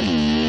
Mm-hmm.